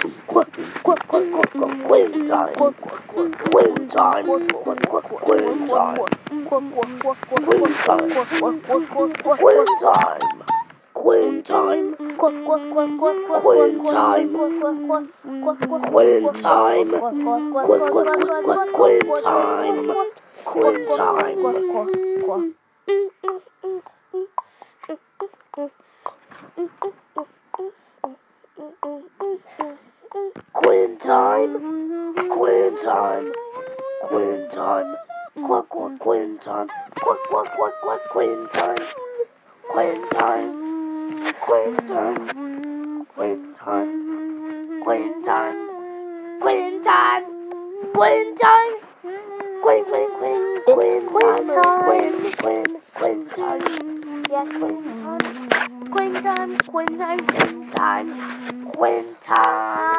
Quinn time. Quinn time. Quinn time. Quinn time. Quinn time. Quinn time. Quinn time. Quinn time. Quinn Quinn time. Quinn time. Quinn time. Quinn time. Quinn time. Quack quack Quinn time. Quack quack quack quack Quinn time. Quinn time. Quinn time. Quinn time. Quinn time. Quinn time. Quinn time. Quinn Quinn Quinn Quinn time. Quinn Quinn Quinn time. Yes. Quinn time. Quinn time. Quinn time. Quinn time. Quinn time.